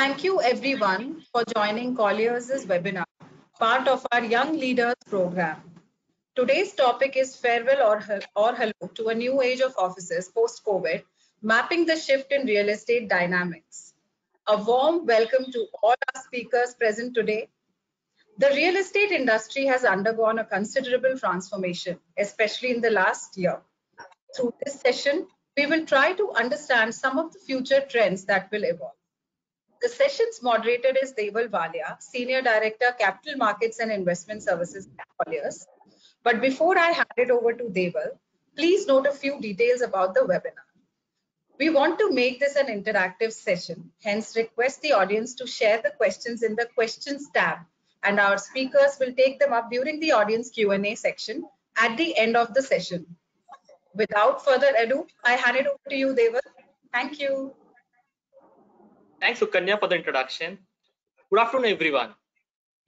Thank you everyone for joining Colliers' webinar, part of our Young Leaders program. Today's topic is farewell or, or hello to a new age of offices post-COVID, mapping the shift in real estate dynamics. A warm welcome to all our speakers present today. The real estate industry has undergone a considerable transformation, especially in the last year. Through this session, we will try to understand some of the future trends that will evolve. The session's moderator is Deval Valia, Senior Director, Capital Markets and Investment Services at Colliers. But before I hand it over to Deval, please note a few details about the webinar. We want to make this an interactive session, hence request the audience to share the questions in the questions tab and our speakers will take them up during the audience Q&A section at the end of the session. Without further ado, I hand it over to you, Deval. Thank you. Thanks, Sukanya, for the introduction. Good afternoon, everyone.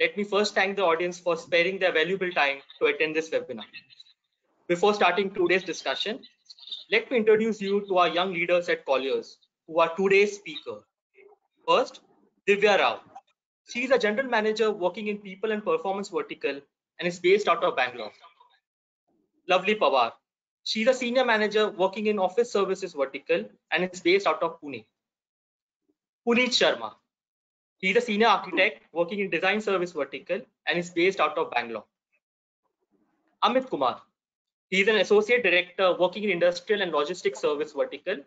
Let me first thank the audience for sparing their valuable time to attend this webinar. Before starting today's discussion, let me introduce you to our young leaders at Colliers, who are today's speaker. First, Divya Rao. She is a general manager working in people and performance vertical and is based out of Bangalore. Lovely Pawar. She is a senior manager working in office services vertical and is based out of Pune. Puneet Sharma. He's a senior architect working in design service vertical and is based out of Bangalore. Amit Kumar. He's an associate director working in industrial and logistics service vertical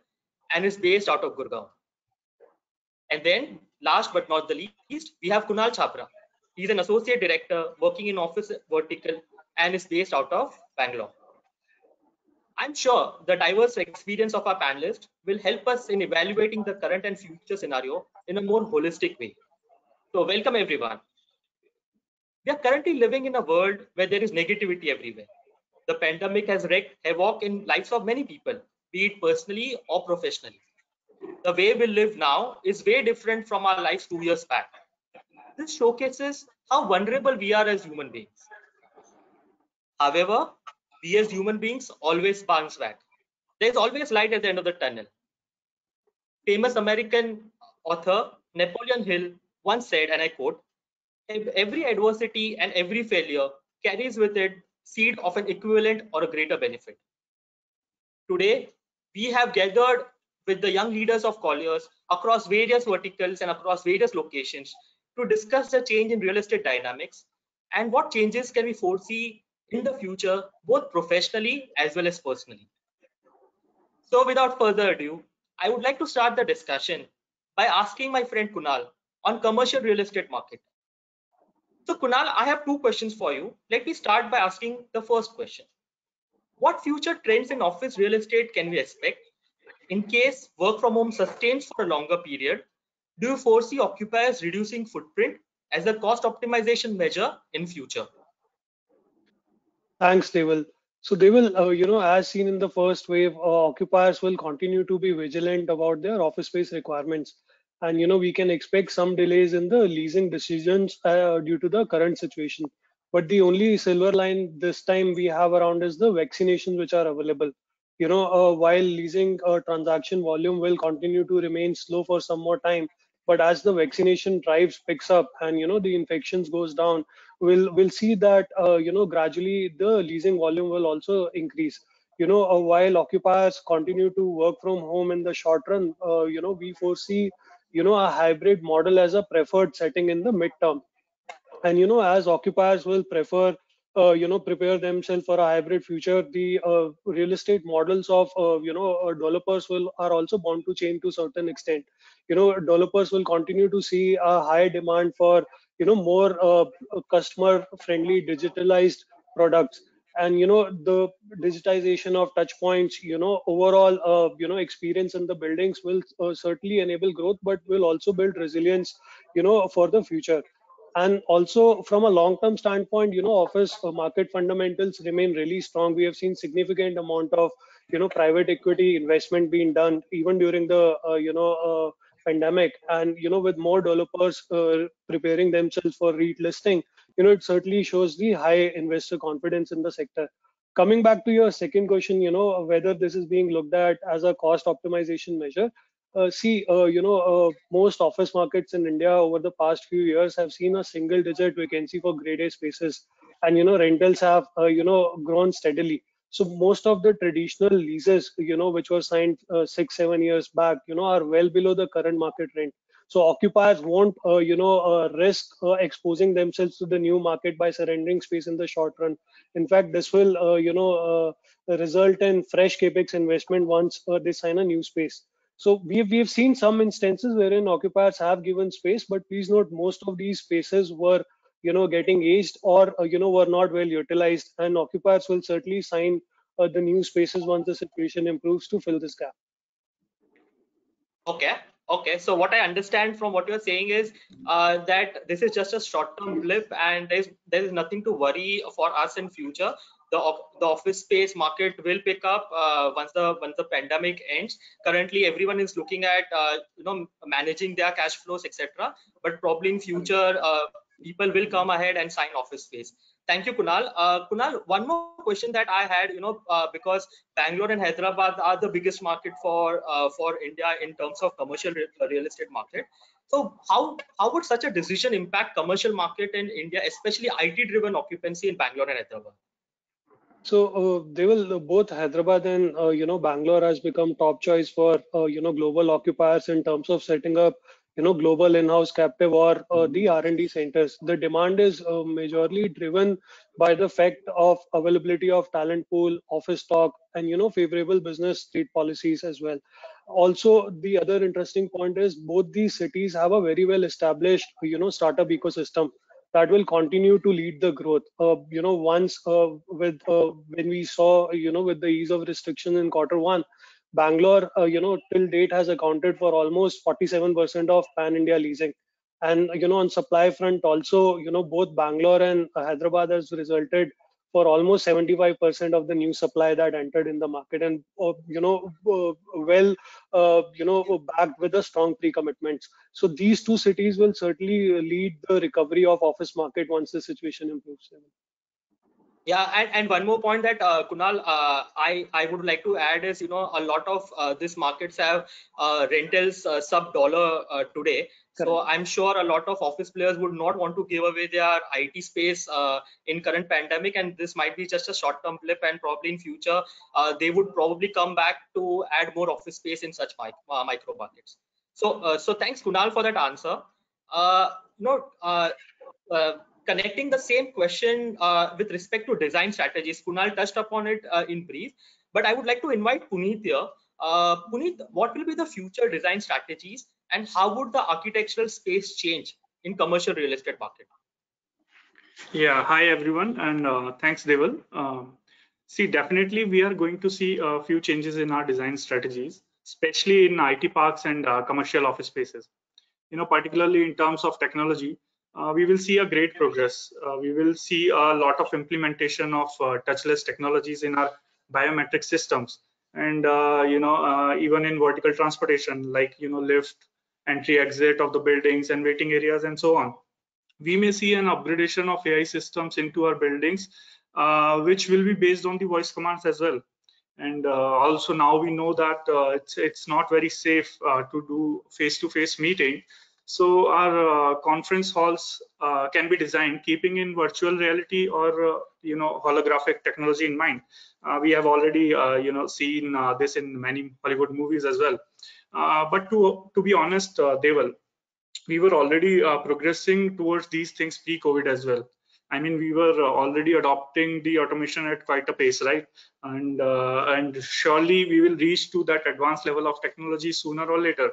and is based out of Gurgaon. And then last but not the least, we have Kunal Chhabra. He's an associate director working in office vertical and is based out of Bangalore. I'm sure the diverse experience of our panelists will help us in evaluating the current and future scenario in a more holistic way. So welcome everyone. We are currently living in a world where there is negativity everywhere. The pandemic has wreaked havoc in lives of many people, be it personally or professionally. The way we live now is way different from our lives two years back. This showcases how vulnerable we are as human beings. However, we as human beings always bounce back. There's always light at the end of the tunnel. Famous American author Napoleon Hill once said, and I quote, every adversity and every failure carries with it seed of an equivalent or a greater benefit. Today, we have gathered with the young leaders of Colliers across various verticals and across various locations to discuss the change in real estate dynamics and what changes can we foresee in the future, both professionally as well as personally. So without further ado, I would like to start the discussion by asking my friend Kunal on commercial real estate market. So Kunal, I have two questions for you. Let me start by asking the first question. What future trends in office real estate can we expect? In case work from home sustains for a longer period, do you foresee occupiers reducing footprint as a cost optimization measure in future? Thanks, Deval. So they will, uh, you know, as seen in the first wave, uh, occupiers will continue to be vigilant about their office space requirements. And, you know, we can expect some delays in the leasing decisions uh, due to the current situation. But the only silver line this time we have around is the vaccinations which are available. You know, uh, while leasing uh, transaction volume will continue to remain slow for some more time, but as the vaccination drives picks up and you know the infections goes down we'll we'll see that uh, you know gradually the leasing volume will also increase. You know uh, while occupiers continue to work from home in the short run uh, you know we foresee you know a hybrid model as a preferred setting in the midterm. And you know as occupiers will prefer uh, you know prepare themselves for a hybrid future. The uh, real estate models of uh, you know uh, developers will are also bound to change to certain extent. You know developers will continue to see a high demand for you know more uh, customer friendly digitalized products. And you know the digitization of touch points you know overall uh, you know experience in the buildings will certainly enable growth but will also build resilience you know for the future and also from a long-term standpoint you know office market fundamentals remain really strong. We have seen significant amount of you know private equity investment being done even during the uh, you know uh, pandemic. And you know with more developers uh, preparing themselves for REIT listing you know it certainly shows the high investor confidence in the sector. Coming back to your second question you know whether this is being looked at as a cost optimization measure uh, see, uh, you know, uh, most office markets in India over the past few years have seen a single digit vacancy for grade A spaces. And, you know, rentals have, uh, you know, grown steadily. So most of the traditional leases, you know, which were signed uh, six, seven years back, you know, are well below the current market rent. So occupiers won't, uh, you know, uh, risk uh, exposing themselves to the new market by surrendering space in the short run. In fact, this will, uh, you know, uh, result in fresh capex investment once uh, they sign a new space. So we've we've seen some instances wherein occupiers have given space, but please note most of these spaces were you know getting aged or uh, you know were not well utilized, and occupiers will certainly sign uh, the new spaces once the situation improves to fill this gap. Okay. Okay. So what I understand from what you're saying is uh, that this is just a short-term blip, and there's there is nothing to worry for us in future. The the office space market will pick up uh, once the once the pandemic ends. Currently, everyone is looking at uh, you know managing their cash flows, etc. But probably in future, uh, people will come ahead and sign office space. Thank you, Kunal. Uh, Kunal, one more question that I had, you know, uh, because Bangalore and Hyderabad are the biggest market for uh, for India in terms of commercial real estate market. So how how would such a decision impact commercial market in India, especially IT-driven occupancy in Bangalore and Hyderabad? So uh, they will both Hyderabad and uh, you know Bangalore has become top choice for uh, you know global occupiers in terms of setting up you know global in-house captive or uh, the r&d centers. The demand is uh, majorly driven by the fact of availability of talent pool office stock and you know favorable business trade policies as well. Also the other interesting point is both these cities have a very well established you know startup ecosystem that will continue to lead the growth uh, you know once uh, with uh, when we saw you know with the ease of restriction in quarter one Bangalore, uh, you know, till date has accounted for almost 47% of pan India leasing. And, you know, on supply front also, you know, both Bangalore and Hyderabad has resulted for almost 75% of the new supply that entered in the market and, uh, you know, uh, well, uh, you know, backed with a strong pre-commitments. So these two cities will certainly lead the recovery of office market once the situation improves. Yeah, and, and one more point that uh, Kunal, uh, I I would like to add is you know a lot of uh, these markets have uh, rentals sub dollar today. So I'm sure a lot of office players would not want to give away their IT space uh, in current pandemic, and this might be just a short-term blip, and probably in future uh, they would probably come back to add more office space in such mic uh, micro markets. So so thanks Kunal for that answer. you know connecting the same question uh, with respect to design strategies. Kunal touched upon it uh, in brief, but I would like to invite Puneet here. Uh, Puneet, what will be the future design strategies and how would the architectural space change in commercial real estate market? Yeah, hi everyone, and uh, thanks, Deval. Um, see, definitely we are going to see a few changes in our design strategies, especially in IT parks and uh, commercial office spaces. You know, particularly in terms of technology, uh, we will see a great progress. Uh, we will see a lot of implementation of uh, touchless technologies in our biometric systems, and uh, you know uh, even in vertical transportation, like you know lift, entry, exit of the buildings and waiting areas, and so on. We may see an upgradation of AI systems into our buildings, uh, which will be based on the voice commands as well. And also now we know that it's it's not very safe to do face-to-face meeting so our uh, conference halls uh, can be designed keeping in virtual reality or uh, you know holographic technology in mind. Uh, we have already uh, you know seen uh, this in many Hollywood movies as well. But to to be honest, Deval, we were already progressing towards these things pre-COVID as well. I mean, we were already adopting the automation at quite a pace, right? And and surely we will reach to that advanced level of technology sooner or later.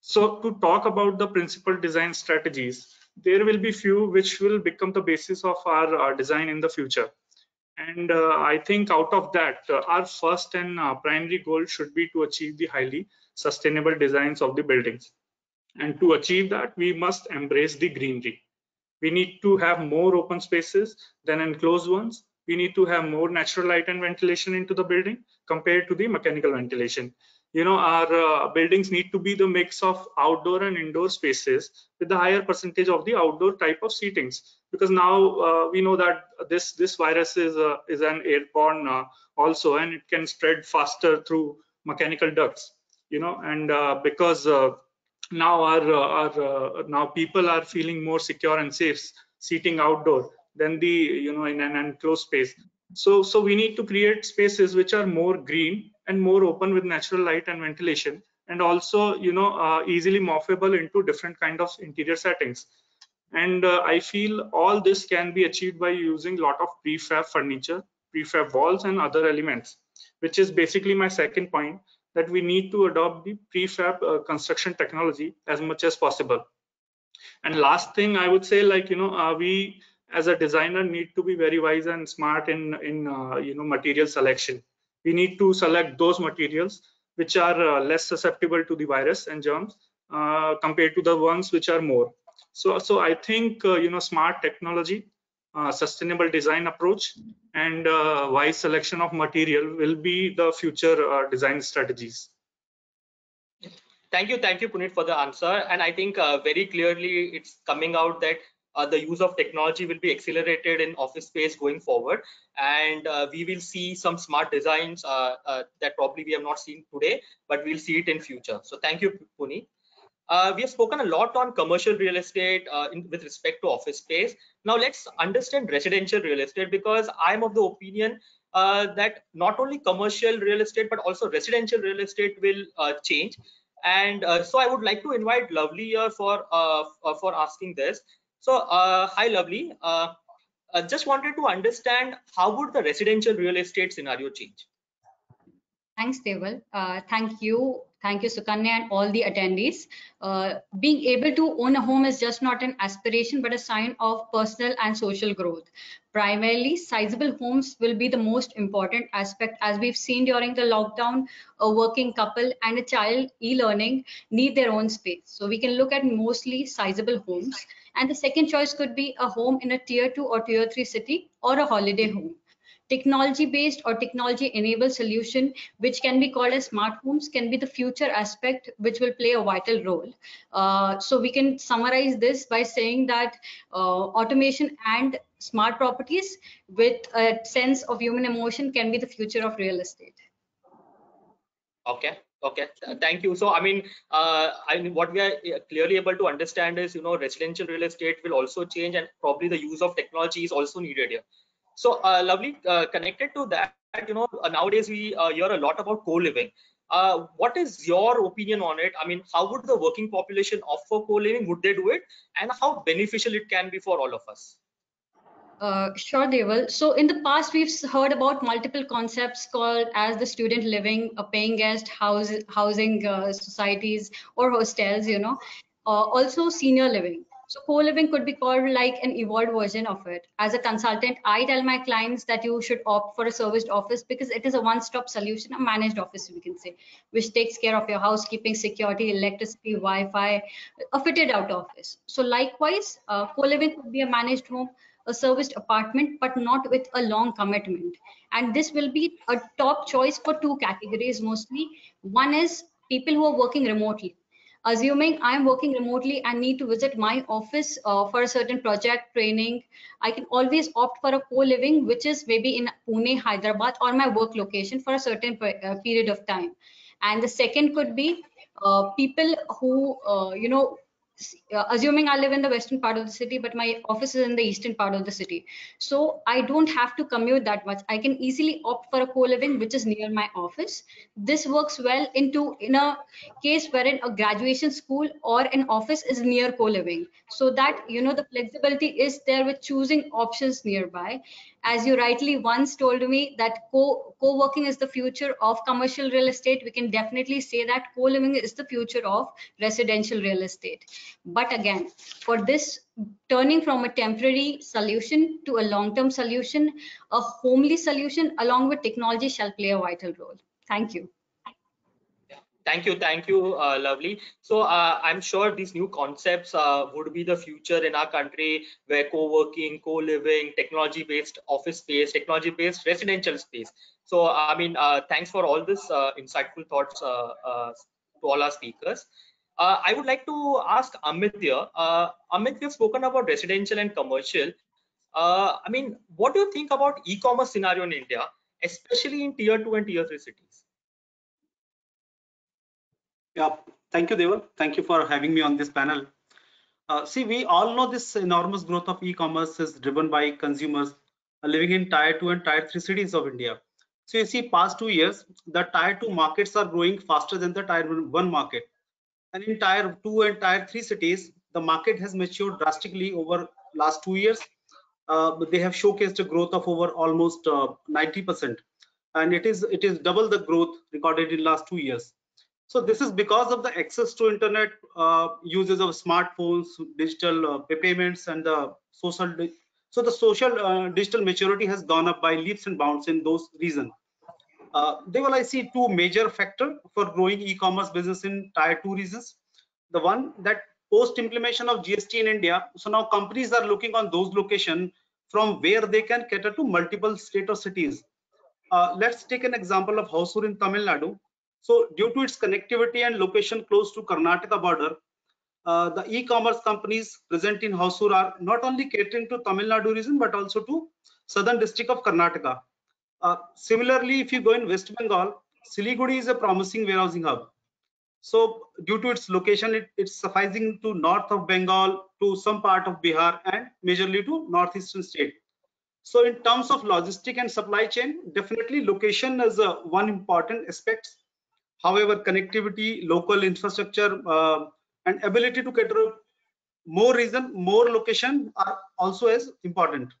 So to talk about the principal design strategies, there will be few which will become the basis of our, our design in the future. And uh, I think out of that, uh, our first and uh, primary goal should be to achieve the highly sustainable designs of the buildings. And to achieve that, we must embrace the greenery. We need to have more open spaces than enclosed ones. We need to have more natural light and ventilation into the building compared to the mechanical ventilation you know our uh, buildings need to be the mix of outdoor and indoor spaces with the higher percentage of the outdoor type of seatings because now uh, we know that this this virus is uh, is an airborne uh, also and it can spread faster through mechanical ducts you know and uh, because uh, now our, our now people are feeling more secure and safe seating outdoor than the you know in an enclosed space. So so we need to create spaces which are more green and more open with natural light and ventilation and also you know uh, easily morphable into different kind of interior settings. And uh, i feel all this can be achieved by using lot of prefab furniture prefab walls and other elements which is basically my second point that we need to adopt the prefab uh, construction technology as much as possible. And last thing i would say like you know uh, we as a designer need to be very wise and smart in in uh, you know material selection. We need to select those materials which are uh, less susceptible to the virus and germs uh, compared to the ones which are more. So so i think uh, you know smart technology uh, sustainable design approach and uh, wise selection of material will be the future design strategies. Thank you thank you puneet for the answer. And i think very clearly it's coming out that uh, the use of technology will be accelerated in office space going forward. And uh, we will see some smart designs uh, uh that probably we have not seen today but we'll see it in future. So thank you Puni. Uh, we have spoken a lot on commercial real estate uh, in, with respect to office space now let's understand residential real estate because i'm of the opinion that not only commercial real estate but also residential real estate will change and so i would like to invite lovely here for for asking this so, uh, hi, lovely. Uh, I just wanted to understand how would the residential real estate scenario change? Thanks, Deval. Uh, thank you. Thank you, Sukanya, and all the attendees. Uh, being able to own a home is just not an aspiration, but a sign of personal and social growth. Primarily, sizable homes will be the most important aspect. As we've seen during the lockdown, a working couple and a child e-learning need their own space. So we can look at mostly sizable homes. And the second choice could be a home in a tier two or tier three city or a holiday home. Technology based or technology enabled solution, which can be called as smart homes, can be the future aspect which will play a vital role. Uh, so we can summarize this by saying that uh, automation and smart properties with a sense of human emotion can be the future of real estate. Okay, Okay, thank you. So, I mean, uh, I mean, what we are uh, clearly able to understand is, you know, residential real estate will also change, and probably the use of technology is also needed here. So, uh, lovely. Uh, connected to that, you know, uh, nowadays we uh, hear a lot about co-living. what is your opinion on it? I mean, how would the working population offer co-living? Would they do it, and how beneficial it can be for all of us? Uh, sure, Deval. So in the past, we've heard about multiple concepts called as the student living, a paying guest, house, housing uh, societies or hostels, you know, uh, also senior living. So co-living could be called like an evolved version of it. As a consultant, I tell my clients that you should opt for a serviced office because it is a one-stop solution, a managed office, we can say, which takes care of your housekeeping, security, electricity, Wi-Fi, a fitted out office. So likewise, uh, co-living could be a managed home, a serviced apartment, but not with a long commitment. And this will be a top choice for two categories mostly. One is people who are working remotely. Assuming I'm working remotely and need to visit my office uh, for a certain project training, I can always opt for a co-living, which is maybe in Pune, Hyderabad, or my work location for a certain uh, period of time. And the second could be uh, people who, uh, you know, uh, assuming I live in the western part of the city, but my office is in the eastern part of the city. So I don't have to commute that much. I can easily opt for a co-living which is near my office. This works well into in a case wherein a graduation school or an office is near co-living. So that you know the flexibility is there with choosing options nearby as you rightly once told me that co co-working is the future of commercial real estate we can definitely say that co-living is the future of residential real estate. But again for this turning from a temporary solution to a long-term solution a homely solution along with technology shall play a vital role. Thank you thank you thank you uh, lovely. So uh, i'm sure these new concepts uh, would be the future in our country where co-working co-living technology based office space technology based residential space. So i mean uh, thanks for all this uh, insightful thoughts uh, to all our speakers. I would like to ask amit here. Amit we've spoken about residential and commercial. I mean what do you think about e-commerce scenario in india especially in tier 2 and tier 3 cities Yeah, thank you, Deval. Thank you for having me on this panel. Uh, see, we all know this enormous growth of e-commerce is driven by consumers living in tier 2 and tier 3 cities of India. So you see past two years, the tier 2 markets are growing faster than the tier 1 market. And in tier 2 and tier 3 cities, the market has matured drastically over last two years. Uh, they have showcased a growth of over almost 90%. Uh, and it is it is double the growth recorded in last two years. So this is because of the access to internet uh, uses of smartphones, digital uh, payments, and the social so the social uh, digital maturity has gone up by leaps and bounds in those regions. Uh, will I see two major factors for growing e-commerce business in tier two regions. The one that post implementation of GST in India, so now companies are looking on those location from where they can cater to multiple state or cities. Uh, let's take an example of Hosur in Tamil Nadu. So due to its connectivity and location close to Karnataka border, uh, the e-commerce companies present in Hosur are not only catering to Tamil Nadu region but also to southern district of Karnataka. Uh, similarly, if you go in West Bengal, Siliguri is a promising warehousing hub. So due to its location, it, it's sufficing to north of Bengal, to some part of Bihar and majorly to northeastern state. So in terms of logistic and supply chain, definitely location is uh, one important aspect. However, connectivity, local infrastructure, uh, and ability to cater more reason more location are also as important.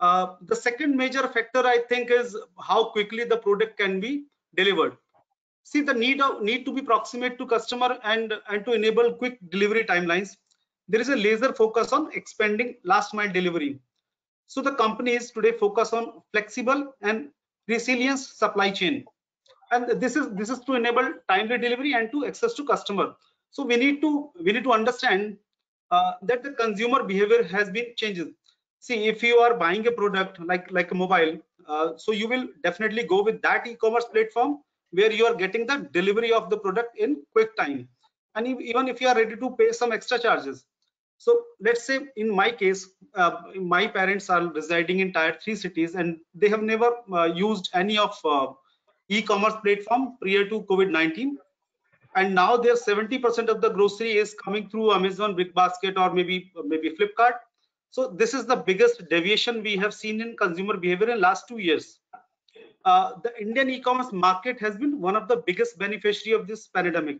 Uh, the second major factor i think is how quickly the product can be delivered. See the need of need to be proximate to customer and and to enable quick delivery timelines. There is a laser focus on expanding last mile delivery. So the companies today focus on flexible and resilience supply chain and this is this is to enable timely delivery and to access to customer. So we need to we need to understand uh, that the consumer behavior has been changes see if you are buying a product like like a mobile uh, so you will definitely go with that e-commerce platform where you are getting the delivery of the product in quick time. And even if you are ready to pay some extra charges. So let's say in my case uh, my parents are residing in tier 3 cities and they have never uh, used any of uh, e-commerce platform prior to covid-19 and now there's 70% of the grocery is coming through Amazon Big Basket or maybe maybe Flipkart. So this is the biggest deviation we have seen in consumer behavior in last two years. Uh, the Indian e-commerce market has been one of the biggest beneficiary of this pandemic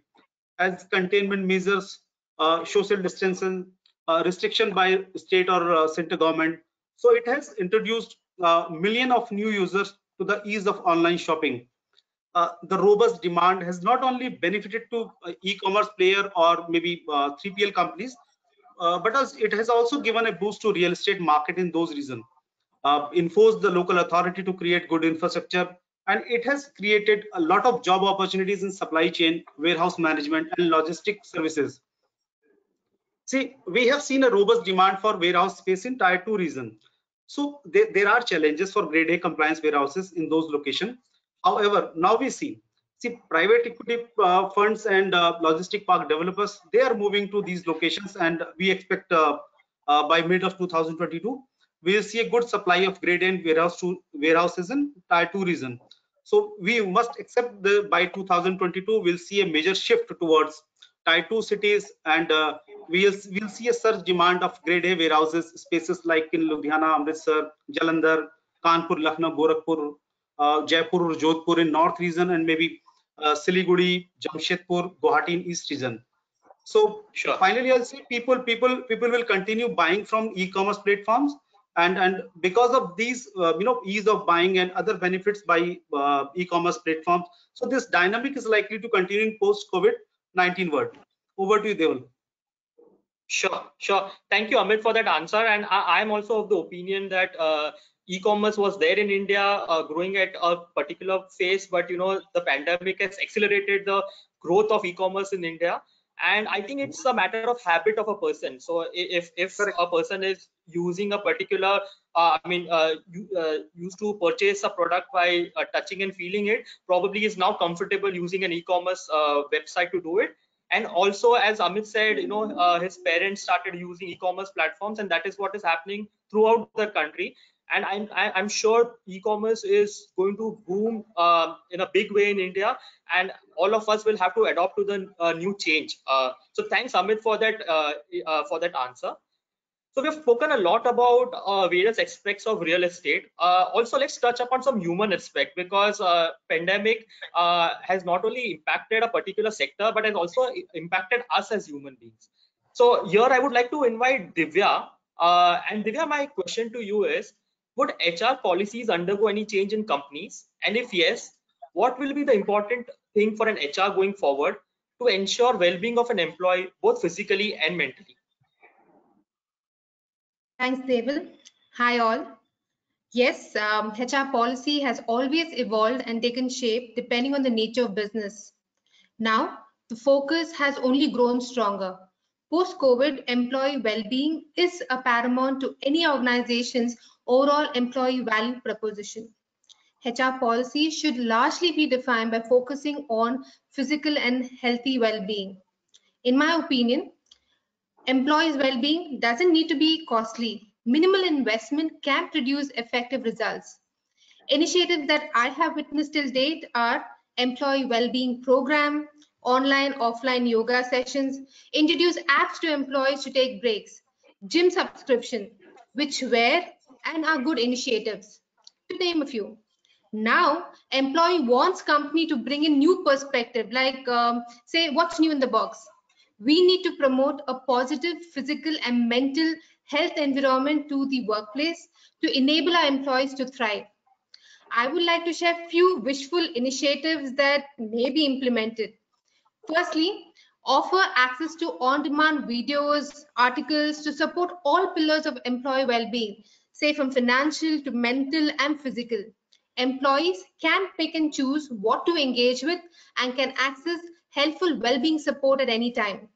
as containment measures, uh, social distancing, uh, restriction by state or uh, center government. So it has introduced uh, million of new users to the ease of online shopping uh, the robust demand has not only benefited to uh, e-commerce player or maybe uh, 3PL companies, uh, but it has also given a boost to real estate market in those regions, uh, enforced the local authority to create good infrastructure, and it has created a lot of job opportunities in supply chain, warehouse management, and logistic services. See, we have seen a robust demand for warehouse space in Tier 2 region. So there, there are challenges for grade A compliance warehouses in those locations However, now we see, see private equity uh, funds and uh, logistic park developers, they are moving to these locations and we expect uh, uh by mid of 2022, we'll see a good supply of grade N warehouse to warehouses in tier two region. So we must accept the by 2022, we'll see a major shift towards tier two cities and uh, we'll, we'll see a surge demand of grade A warehouses, spaces like in Ludhiana, Amritsar, Jalandhar, Kanpur, Lucknow, Gorakhpur, Jaipur or Jodhpur in north region and maybe uh, Siliguri, Jamshedpur, Guwahati in east region. So sure. finally, I'll say people, people, people will continue buying from e-commerce platforms, and and because of these, uh, you know, ease of buying and other benefits by uh, e-commerce platforms. So this dynamic is likely to continue in post-COVID-19 world. Over to you, Deval. Sure, sure. Thank you, Amit, for that answer. And I am also of the opinion that uh, e-commerce was there in India, uh, growing at a particular phase, but you know the pandemic has accelerated the growth of e-commerce in India. And I think it's a matter of habit of a person. So if if a person is using a particular, uh, I mean, uh, you, uh, used to purchase a product by uh, touching and feeling it, probably is now comfortable using an e-commerce uh, website to do it and also as amit said you know uh, his parents started using e-commerce platforms and that is what is happening throughout the country and I'm I'm sure e-commerce is going to boom uh, in a big way in India, and all of us will have to adopt to the uh, new change. Uh, so thanks Amit for that uh, uh, for that answer. So we've spoken a lot about uh, various aspects of real estate. also, let's touch upon some human aspect because pandemic has not only impacted a particular sector but has also impacted us as human beings. So here I would like to invite Divya. and Divya, my question to you is, would HR policies undergo any change in companies? And if yes, what will be the important thing for an HR going forward to ensure well-being of an employee, both physically and mentally? Thanks, Deval. Hi, all. Yes, um, HR policy has always evolved and taken shape depending on the nature of business. Now, the focus has only grown stronger. Post-COVID, employee well-being is a paramount to any organization's overall employee value proposition. HR policy should largely be defined by focusing on physical and healthy well-being. In my opinion, employees' well-being doesn't need to be costly. Minimal investment can produce effective results. Initiatives that I have witnessed till date are employee well-being program, online, offline yoga sessions, introduce apps to employees to take breaks, gym subscription, which were and are good initiatives, to name a few. Now, employee wants company to bring in new perspective, like um, say, what's new in the box? We need to promote a positive physical and mental health environment to the workplace to enable our employees to thrive. I would like to share few wishful initiatives that may be implemented. Firstly, offer access to on-demand videos, articles to support all pillars of employee well-being, say from financial to mental and physical. Employees can pick and choose what to engage with and can access helpful well-being support at any time.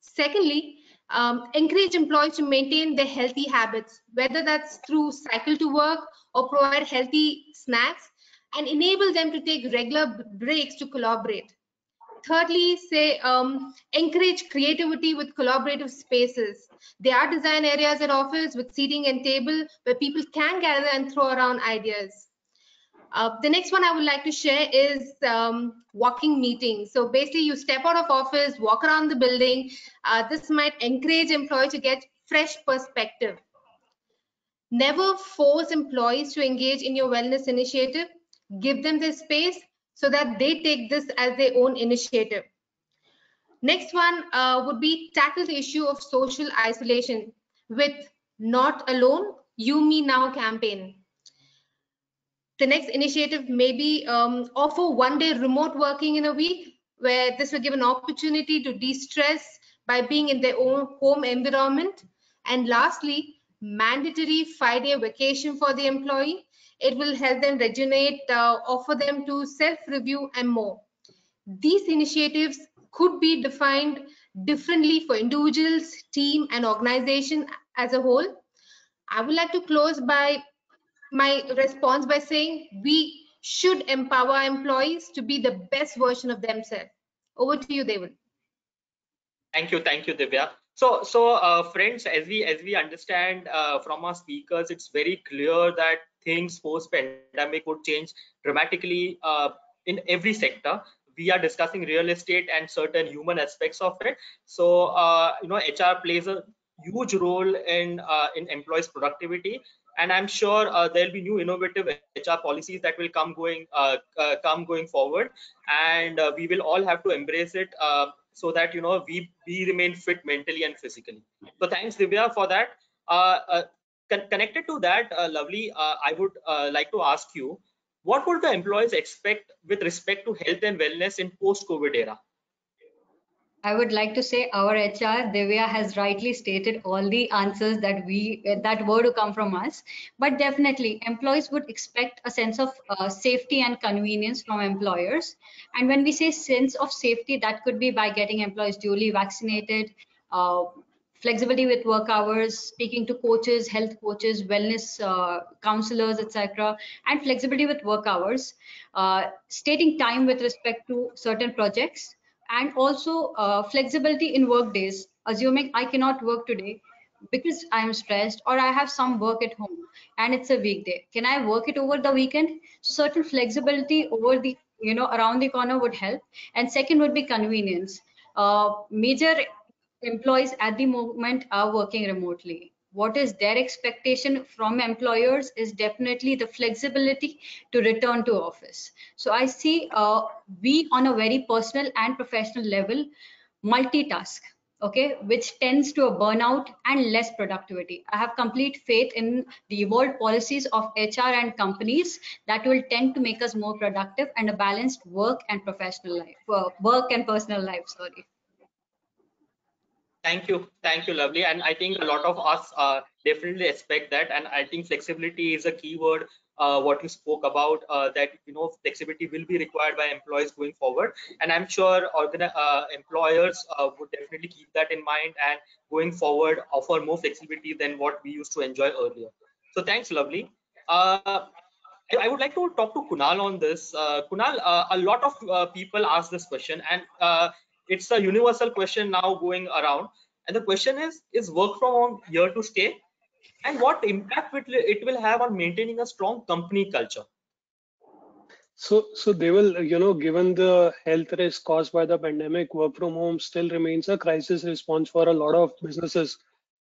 Secondly, um, encourage employees to maintain their healthy habits, whether that's through cycle to work or provide healthy snacks and enable them to take regular breaks to collaborate. Thirdly, say um, encourage creativity with collaborative spaces. There are design areas at office with seating and table where people can gather and throw around ideas. Uh, the next one I would like to share is um, walking meetings. So basically you step out of office, walk around the building. Uh, this might encourage employees to get fresh perspective. Never force employees to engage in your wellness initiative. Give them the space so that they take this as their own initiative. Next one uh, would be tackle the issue of social isolation with Not Alone, You Me Now campaign. The next initiative may be um, offer one day remote working in a week, where this will give an opportunity to de-stress by being in their own home environment. And lastly, mandatory five-day vacation for the employee it will help them rejuvenate, uh, offer them to self-review and more. These initiatives could be defined differently for individuals, team, and organization as a whole. I would like to close by my response by saying we should empower employees to be the best version of themselves. Over to you, Deval. Thank you, thank you, Divya. So, so uh, friends, as we as we understand uh, from our speakers, it's very clear that things post pandemic would change dramatically uh, in every sector. We are discussing real estate and certain human aspects of it. So uh, you know hr plays a huge role in uh, in employees productivity. And i'm sure uh, there'll be new innovative hr policies that will come going uh, uh, come going forward. And we will all have to embrace it so that you know we we remain fit mentally and physically. So thanks divya for that Con connected to that, uh, Lovely, uh, I would uh, like to ask you, what would the employees expect with respect to health and wellness in post-COVID era? I would like to say our HR Divya has rightly stated all the answers that we that were to come from us. But definitely, employees would expect a sense of uh, safety and convenience from employers. And when we say sense of safety, that could be by getting employees duly vaccinated, uh, flexibility with work hours, speaking to coaches, health coaches, wellness uh, counselors, etc., and flexibility with work hours, uh, stating time with respect to certain projects, and also uh, flexibility in work days. Assuming I cannot work today, because i'm stressed or i have some work at home and it's a weekday can i work it over the weekend certain flexibility over the you know around the corner would help and second would be convenience uh, major employees at the moment are working remotely. What is their expectation from employers is definitely the flexibility to return to office. So i see uh, we on a very personal and professional level multitask okay which tends to a burnout and less productivity. I have complete faith in the evolved policies of hr and companies that will tend to make us more productive and a balanced work and professional life uh, work and personal life sorry Thank you. Thank you, lovely. And I think a lot of us uh, definitely expect that. And I think flexibility is a key word uh, what you spoke about uh, that you know flexibility will be required by employees going forward and i'm sure uh, employers uh, would definitely keep that in mind and going forward offer more flexibility than what we used to enjoy earlier so thanks lovely uh, I would like to talk to Kunal on this. Uh, Kunal, a lot of people ask this question, and it's a universal question now going around. And the question is: Is work from home here to stay? and what impact it will have on maintaining a strong company culture so so they will you know given the health risk caused by the pandemic work from home still remains a crisis response for a lot of businesses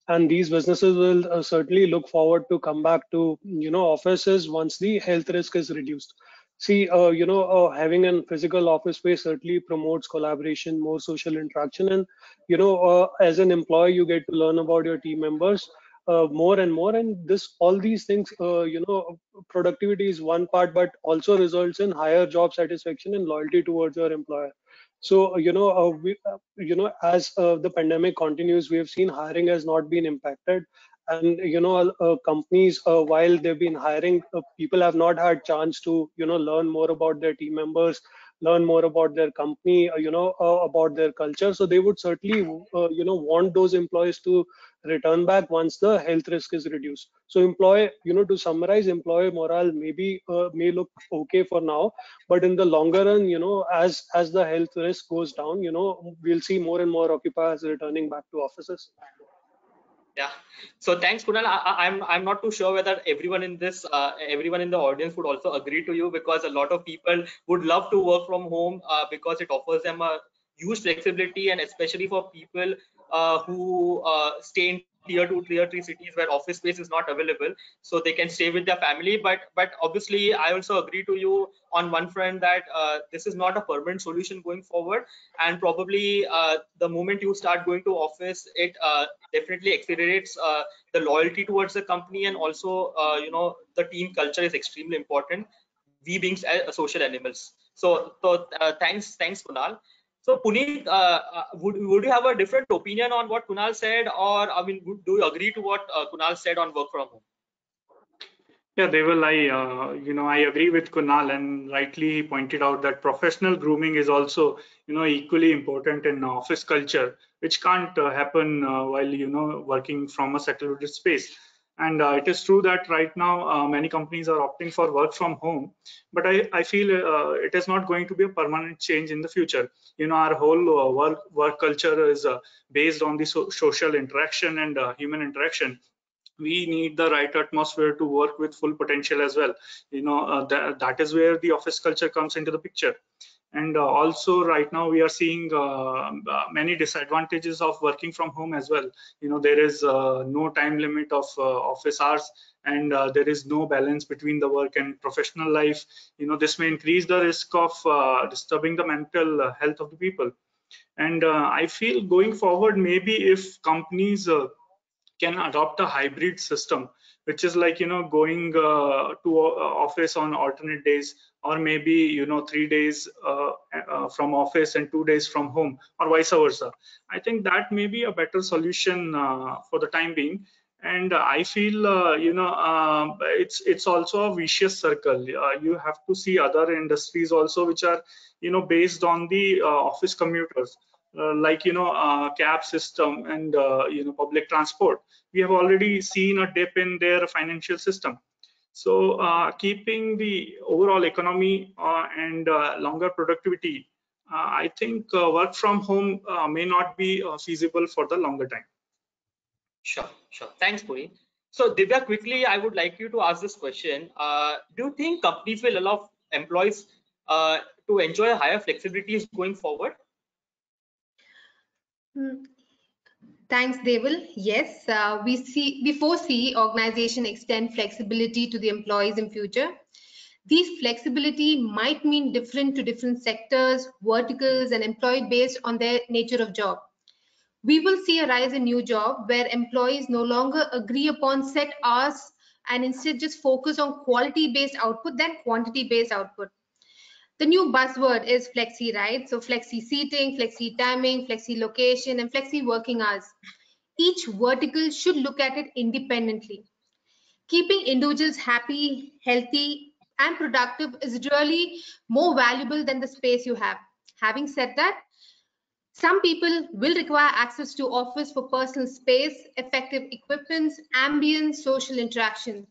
and these businesses will uh, certainly look forward to come back to you know offices once the health risk is reduced see uh, you know uh, having a physical office space certainly promotes collaboration more social interaction and you know uh, as an employee you get to learn about your team members uh, more and more and this all these things uh, you know productivity is one part but also results in higher job satisfaction and loyalty towards your employer. So you know uh, we, uh, you know as uh, the pandemic continues we have seen hiring has not been impacted and you know uh, uh companies uh, while they've been hiring uh, people have not had chance to you know learn more about their team members learn more about their company you know about their culture. So they would certainly you know want those employees to return back once the health risk is reduced. So employee you know to summarize employee morale maybe uh, may look okay for now but in the longer run you know as as the health risk goes down you know we'll see more and more occupiers returning back to offices yeah. So thanks kunal. I, am I'm, I'm not too sure whether everyone in this uh, everyone in the audience would also agree to you because a lot of people would love to work from home uh, because it offers them a huge flexibility and especially for people uh, who uh, stay in tier two tier three cities where office space is not available so they can stay with their family. But but obviously i also agree to you on one front that uh, this is not a permanent solution going forward. And probably uh, the moment you start going to office it uh, definitely accelerates uh, the loyalty towards the company and also you know the team culture is extremely important we being social animals. So so thanks thanks kunal so Puneet, uh, uh, would would you have a different opinion on what Kunal said, or I mean, would, do you agree to what uh, Kunal said on work from home? Yeah, Deval, I uh, you know I agree with Kunal, and rightly he pointed out that professional grooming is also you know equally important in office culture, which can't uh, happen uh, while you know working from a secluded space. And uh, it is true that right now uh, many companies are opting for work from home, but I, I feel uh, it is not going to be a permanent change in the future. You know, our whole uh, work work culture is uh, based on the so social interaction and uh, human interaction. We need the right atmosphere to work with full potential as well. You know, that, that is where the office culture comes into the picture and uh, also right now we are seeing uh, uh, many disadvantages of working from home as well. You know there is no time limit of office hours and uh, there is no balance between the work and professional life. You know this may increase the risk of uh, disturbing the mental health of the people. And uh, i feel going forward maybe if companies can adopt a hybrid system which is like you know going to office on alternate days or maybe you know three days uh, uh, from office and two days from home or vice versa. I think that may be a better solution uh, for the time being. And i feel uh, you know um, it's it's also a vicious circle. Uh, you have to see other industries also which are you know based on the uh, office commuters like you know cab system and you know public transport we have already seen a dip in their financial system so uh, keeping the overall economy uh, and uh, longer productivity, uh, I think uh, work from home uh, may not be feasible for the longer time. Sure, sure. Thanks, Puri. So Divya, quickly, I would like you to ask this question. Uh, do you think companies will allow employees uh, to enjoy higher flexibilities going forward? Hmm. Thanks, Deval. Yes, uh, we see we foresee organization extend flexibility to the employees in future. These flexibility might mean different to different sectors, verticals, and employee based on their nature of job. We will see a rise in new job where employees no longer agree upon set hours and instead just focus on quality based output than quantity based output the new buzzword is flexi, right? So flexi seating, flexi timing, flexi location, and flexi working hours. Each vertical should look at it independently. Keeping individuals happy, healthy, and productive is really more valuable than the space you have. Having said that, some people will require access to office for personal space, effective equipments, ambience, social interaction.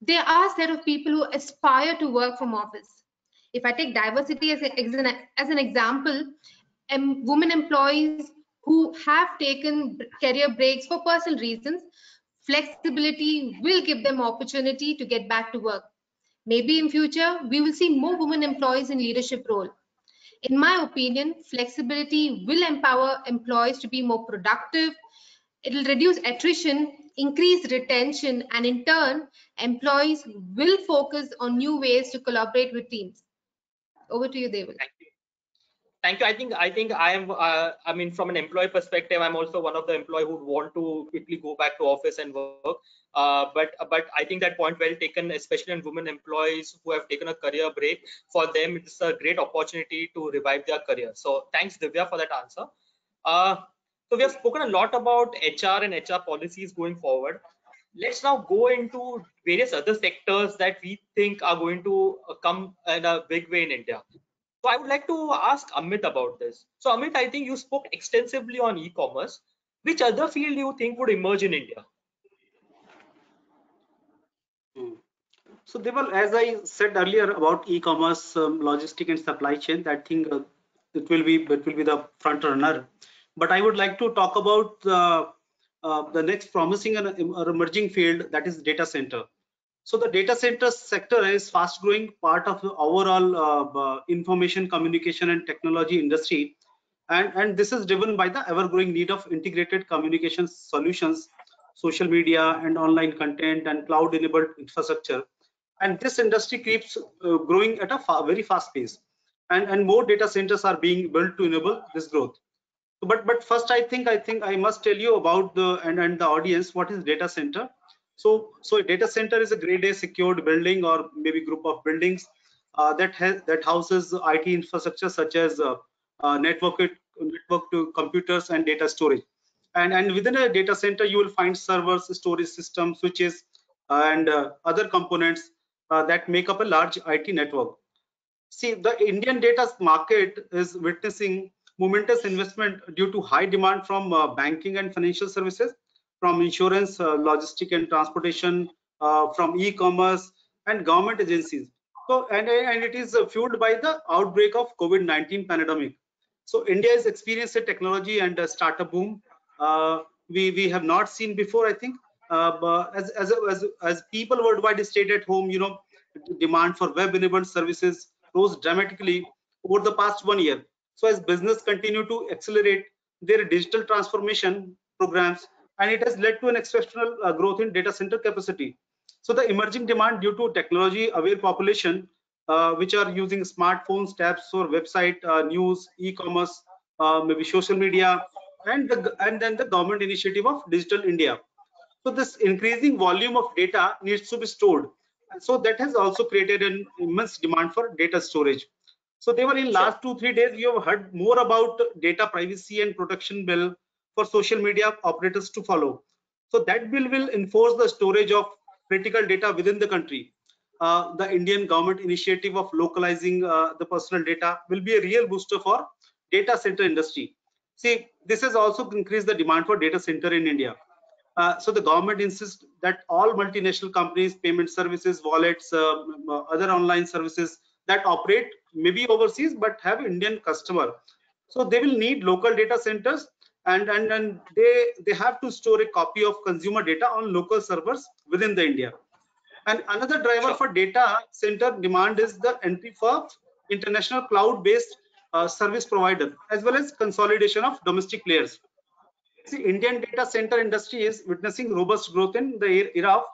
There are a set of people who aspire to work from office if I take diversity as, a, as, an, example, women employees who have taken career breaks for personal reasons, flexibility will give them opportunity to get back to work. Maybe in future, we will see more women employees in leadership role. In my opinion, flexibility will empower employees to be more productive. It will reduce attrition, increase retention, and in turn, employees will focus on new ways to collaborate with teams. Over to you, Deval. Thank you. Thank you. I think I think I am. Uh, I mean, from an employee perspective, I'm also one of the employee who want to quickly go back to office and work. Uh, but but I think that point well taken, especially in women employees who have taken a career break. For them, it's a great opportunity to revive their career. So thanks, Divya, for that answer. Uh, so we have spoken a lot about HR and HR policies going forward let's now go into various other sectors that we think are going to uh, come in a big way in India. So I would like to ask Amit about this. So Amit, I think you spoke extensively on e-commerce. Which other field do you think would emerge in India? Hmm. So Deval, as I said earlier about e-commerce, um, logistic and supply chain, that thing uh, it will be it will be the front runner. But I would like to talk about uh, the next promising and emerging field that is data center. So the data center sector is fast growing part of the overall uh, information communication and technology industry. And, and this is driven by the ever growing need of integrated communication solutions, social media and online content and cloud enabled infrastructure. And this industry keeps uh, growing at a fa very fast pace. And, and more data centers are being built to enable this growth but but first i think i think i must tell you about the and, and the audience what is data center? So so a data center is a grade a secured building or maybe group of buildings uh, that has that houses it infrastructure such as uh, uh, network network to computers and data storage. And and within a data center you will find servers storage systems switches and uh, other components uh, that make up a large it network. See the indian data market is witnessing momentous investment due to high demand from uh, banking and financial services, from insurance, uh, logistic and transportation, uh, from e-commerce and government agencies. So, and, and it is fueled by the outbreak of COVID-19 pandemic. So India has experienced a technology and a startup boom. Uh, we, we have not seen before, I think. Uh, as, as, as, as people worldwide stayed at home, you know, demand for web-enabled services rose dramatically over the past one year. So as business continue to accelerate their digital transformation programs, and it has led to an exceptional uh, growth in data center capacity. So the emerging demand due to technology aware population, uh, which are using smartphones, tabs or website, uh, news, e-commerce, uh, maybe social media, and the, and then the government initiative of Digital India. So this increasing volume of data needs to be stored. So that has also created an immense demand for data storage. So they were in last two, three days, you have heard more about data privacy and protection bill for social media operators to follow. So that bill will enforce the storage of critical data within the country. Uh, the Indian government initiative of localizing uh, the personal data will be a real booster for data center industry. See, this has also increased the demand for data center in India. Uh, so the government insists that all multinational companies, payment services, wallets, uh, other online services that operate maybe overseas but have Indian customer. So they will need local data centers and and and they they have to store a copy of consumer data on local servers within the India. And another driver for data center demand is the entry for international cloud-based uh, service provider as well as consolidation of domestic players. See, Indian data center industry is witnessing robust growth in the era of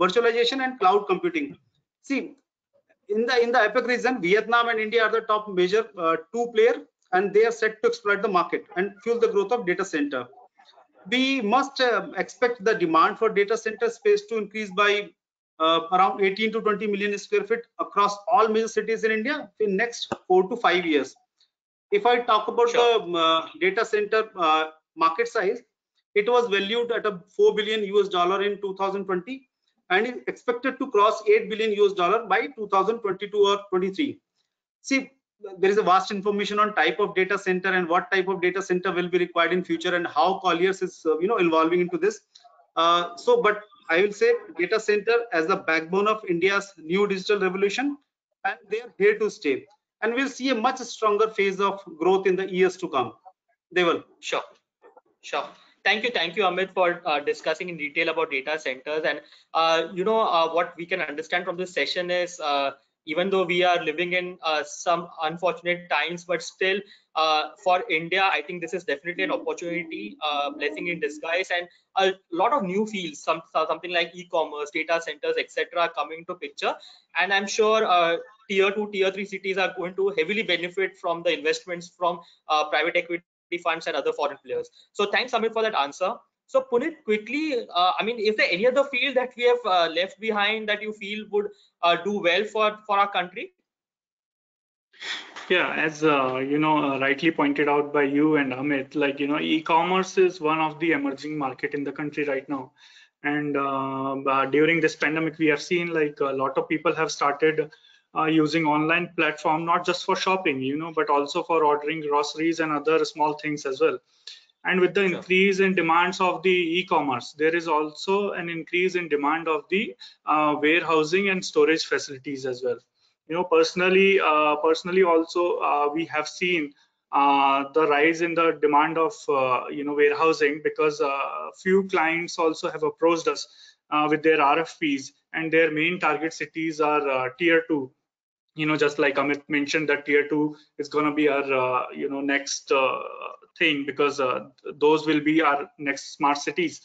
virtualization and cloud computing. See, in the in the APEC region, Vietnam and India are the top major uh, two player, and they are set to exploit the market and fuel the growth of data center. We must uh, expect the demand for data center space to increase by uh, around 18 to 20 million square feet across all major cities in India in next four to five years. If I talk about Sure. the uh, data center uh, market size, it was valued at a 4 billion US dollar in 2020 and is expected to cross 8 billion US dollar by 2022 or 23. See, there is a vast information on type of data center and what type of data center will be required in future and how Colliers is, uh, you know, involving into this. Uh, so, but I will say data center as the backbone of India's new digital revolution, and they are here to stay. And we'll see a much stronger phase of growth in the years to come. They will. Sure, sure. Thank you, thank you, Amit, for uh, discussing in detail about data centers. And uh, you know uh, what we can understand from this session is, uh, even though we are living in uh, some unfortunate times, but still, uh, for India, I think this is definitely an opportunity, blessing in disguise, and a lot of new fields, some something like e-commerce, data centers, etc., coming to picture. And I'm sure tier two, tier three cities are going to heavily benefit from the investments from private equity funds and other foreign players. So thanks, Amit, for that answer. So Puneet, quickly, uh, I mean, is there any other field that we have uh, left behind that you feel would uh, do well for for our country? Yeah, as uh, you know, uh, rightly pointed out by you and Amit, like you know, e-commerce is one of the emerging market in the country right now. And uh, during this pandemic, we have seen like a lot of people have started uh, using online platform not just for shopping, you know, but also for ordering groceries and other small things as well. And with the increase in demands of the e-commerce, there is also an increase in demand of the uh, warehousing and storage facilities as well. You know personally uh, personally also uh, we have seen uh, the rise in the demand of uh, you know warehousing because uh, few clients also have approached us uh, with their RFPs and their main target cities are uh, tier 2 you know just like Amit mentioned that tier 2 is going to be our uh, you know next uh, thing because uh, those will be our next smart cities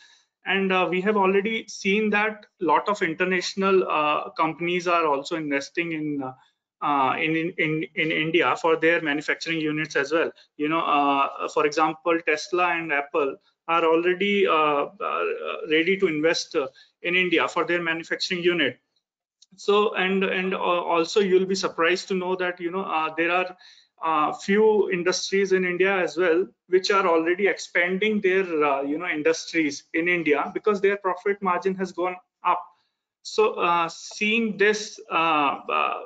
and uh, we have already seen that a lot of international uh, companies are also investing in uh, uh, in, in in India for their manufacturing units as well. You know, for example, Tesla and Apple are already ready to invest in India for their manufacturing unit. So and and uh, also you'll be surprised to know that you know uh, there are uh, few industries in India as well, which are already expanding their uh, you know industries in India because their profit margin has gone up. So uh, seeing this uh, uh,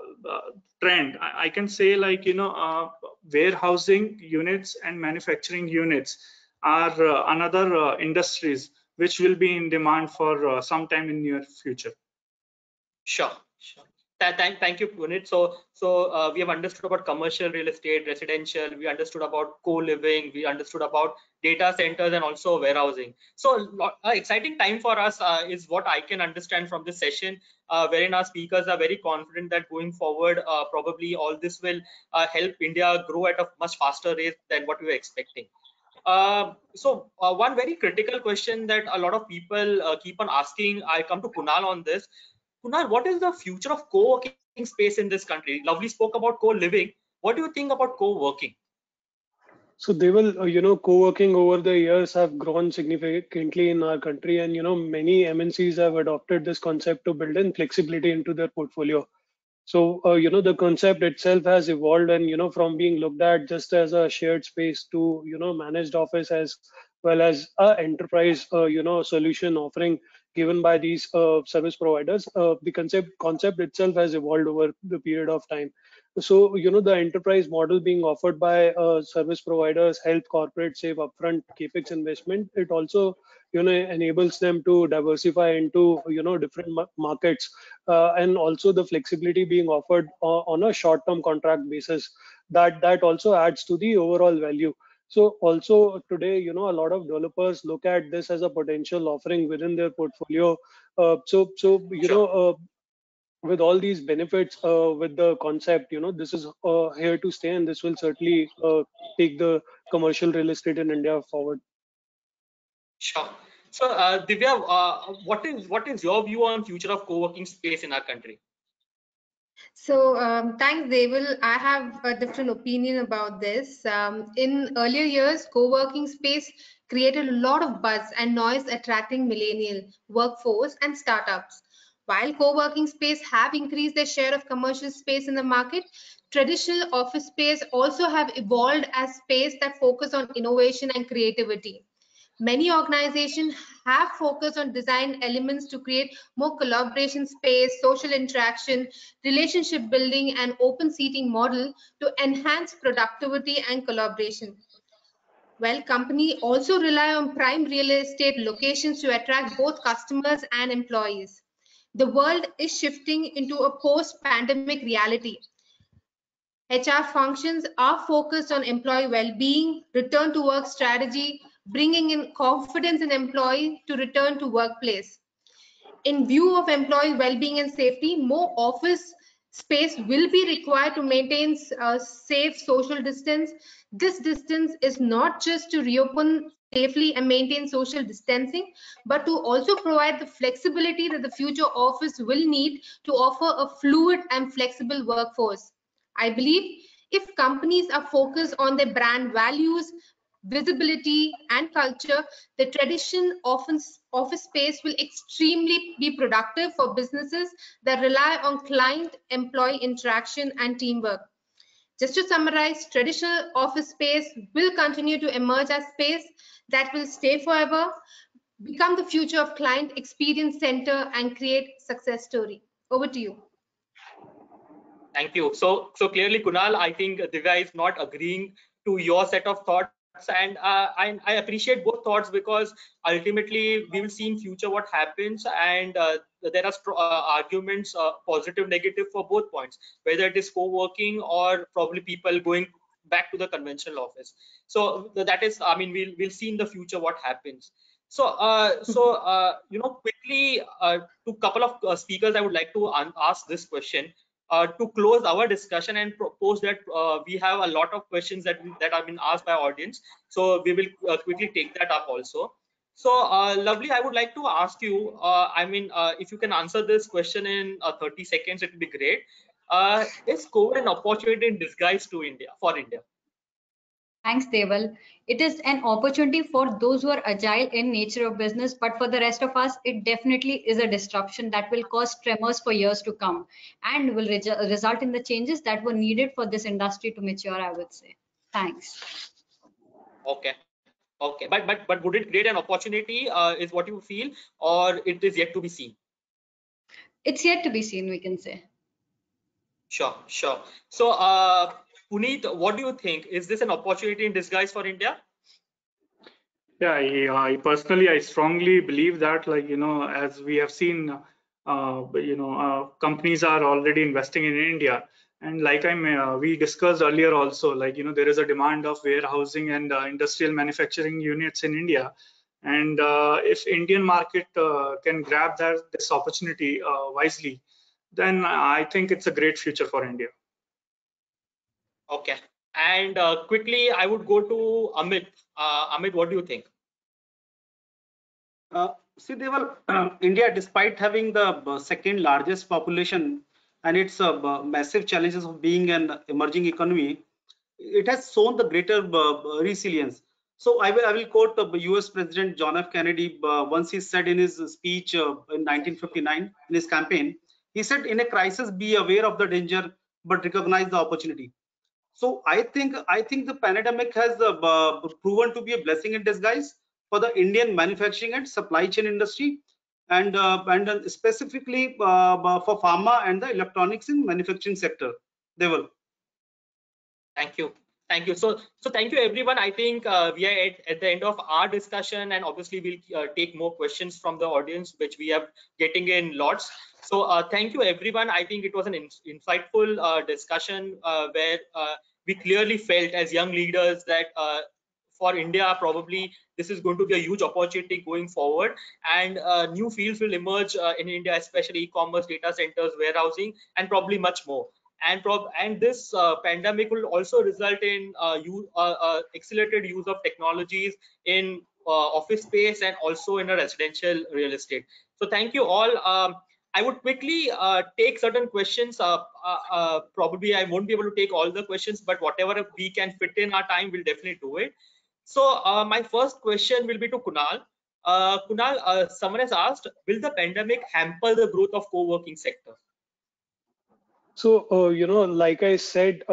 trend, I, I can say like you know warehousing units and manufacturing units are another industries which will be in demand for some time in near future. Sure, sure. Th- Thank, thank you, Puneet. So, so uh, we have understood about commercial real estate, residential. We understood about co-living. We understood about data centers and also warehousing. So, uh, exciting time for us uh, is what I can understand from this session, uh, wherein our speakers are very confident that going forward, uh, probably all this will uh, help India grow at a much faster rate than what we were expecting. Uh, so uh, one very critical question that a lot of people uh, keep on asking, I come to Kunal on this. Kunal, what is the future of co-working space in this country? Lovely spoke about co-living. What do you think about co-working? So they will, uh, you know, co-working over the years have grown significantly in our country, and you know, many MNCs have adopted this concept to build in flexibility into their portfolio. So, uh, you know, the concept itself has evolved, and you know, from being looked at just as a shared space to you know, managed office as well as a enterprise, uh, you know, solution offering given by these uh, service providers. Uh, the concept concept itself has evolved over the period of time. So you know the enterprise model being offered by uh, service providers help corporates save upfront capex investment. It also you know enables them to diversify into you know different ma- markets uh, and also the flexibility being offered uh, on a short term contract basis. That that also adds to the overall value So also today, you know, a lot of developers look at this as a potential offering within their portfolio. Uh, so, so you Sure. know, uh, with all these benefits, uh, with the concept, you know, this is uh, here to stay, and this will certainly uh, take the commercial real estate in India forward. Sure. So, uh, Divya, uh, what is what is your view on future of co-working space in our country? So um, thanks, Deval. I have a different opinion about this. Um, in earlier years, co-working space created a lot of buzz and noise attracting millennial workforce and startups. While co-working space have increased their share of commercial space in the market, traditional office space also have evolved as space that focus on innovation and creativity. Many organizations have focused on design elements to create more collaboration space, social interaction, relationship building, and open seating model to enhance productivity and collaboration. Well, company also rely on prime real estate locations to attract both customers and employees. The world is shifting into a post-pandemic reality. HR functions are focused on employee well-being, return to work strategy, bringing in confidence in employee to return to workplace. In view of employee well-being and safety, more office space will be required to maintain a uh, safe social distance. This distance is not just to reopen safely and maintain social distancing, but to also provide the flexibility that the future office will need to offer a fluid and flexible workforce. I believe if companies are focused on their brand values, visibility and culture, the tradition office, office space will extremely be productive for businesses that rely on client-employee interaction and teamwork. Just to summarize, traditional office space will continue to emerge as space that will stay forever, become the future of client experience center and create success story. Over to you. Thank you. So, so clearly, Kunal, I think Divya is not agreeing to your set of and uh, I, I, appreciate both thoughts because ultimately we will see in future what happens and uh, there are uh, arguments uh, positive negative for both points whether it is co-working or probably people going back to the conventional office. So that is i mean we'll we'll see in the future what happens. So uh, so uh, you know quickly to couple of speakers i would like to ask this question uh, to close our discussion and propose that uh, we have a lot of questions that that have been asked by audience. So we will uh, quickly take that up also. So uh, lovely i would like to ask you uh, i mean if you can answer this question in 30 seconds it would be great. Is covid an opportunity in disguise to india for india Thanks, Deval. It is an opportunity for those who are agile in nature of business, but for the rest of us, it definitely is a disruption that will cause tremors for years to come and will re result in the changes that were needed for this industry to mature, I would say. Thanks. Okay. Okay, but but but would it create an opportunity? Uh, is what you feel, or it is yet to be seen? It's yet to be seen, we can say. Sure, sure. So, uh, Puneet, what do you think? Is this an opportunity in disguise for India? Yeah, I, I personally, I strongly believe that, like, you know, as we have seen, uh, you know, uh, companies are already investing in India. And like I uh, we discussed earlier also, like, you know, there is a demand of warehousing and uh, industrial manufacturing units in India. And uh, if Indian market uh, can grab that this opportunity wisely, then I think it's a great future for India. Okay. And uh, quickly, I would go to Amit. Uh, Amit, what do you think? Uh, see, Deval, India, despite having the uh, second largest population and its uh, massive challenges of being an emerging economy, it has shown the greater uh, resilience. So I will, I will quote the US President John F. Kennedy once he said in his speech in 1959 in his campaign, he said, in a crisis, be aware of the danger, but recognize the opportunity so I think I think the pandemic has uh, proven to be a blessing in disguise for the Indian manufacturing and supply chain industry, and uh, and specifically uh, for pharma and the electronics in manufacturing sector. They. Thank you. Thank you. So, so thank you everyone. I think uh, we are at, at, the end of our discussion and obviously we'll uh, take more questions from the audience, which we are getting in lots. So uh, thank you everyone. I think it was an in, insightful uh, discussion uh, where uh, we clearly felt as young leaders that for India, probably this is going to be a huge opportunity going forward. And uh, new fields will emerge uh, in India, especially e-commerce, data centers, warehousing, and probably much more. And, prob and this uh, pandemic will also result in uh, uh, accelerated use of technologies in office space and also in a residential real estate. So thank you all. Um, I would quickly uh, take certain questions. Uh, uh, uh, probably I won't be able to take all the questions, but whatever we can fit in our time, we'll definitely do it. So uh, my first question will be to Kunal. Uh, Kunal, someone has asked, will the pandemic hamper the growth of co-working sector? So, you know, like I said,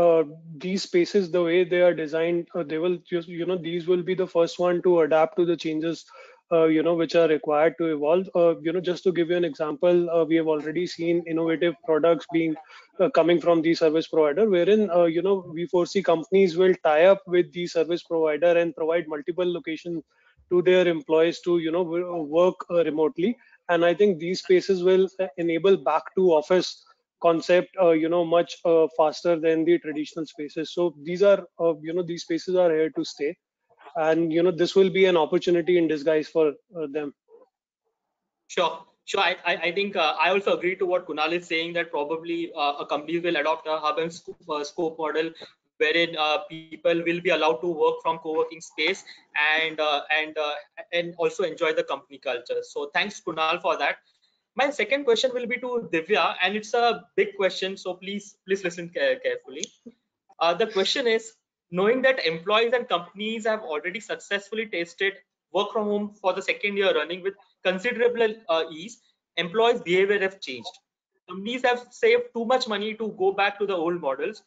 these spaces, the way they are designed, they will just, you know, these will be the first one to adapt to the changes uh, you know, which are required to evolve. Uh, you know, just to give you an example, uh, we have already seen innovative products being uh, coming from the service provider, wherein uh, you know we foresee companies will tie up with the service provider and provide multiple locations to their employees to you know work uh, remotely. And I think these spaces will enable back to office concept you know much faster than the traditional spaces so these are you know these spaces are here to stay and you know this will be an opportunity in disguise for uh, them. Sure. Sure. I i, think uh, i also agree to what kunal is saying that probably uh, a company will adopt a hub and scope, uh, scope model wherein uh, people will be allowed to work from co-working space and uh, and and also enjoy the company culture. So thanks kunal for that. My second question will be to divya and it's a big question so please please listen carefully. The question is knowing that employees and companies have already successfully tested work from home for the second year running with considerable uh, ease, employees' behavior have changed. Companies have saved too much money to go back to the old models.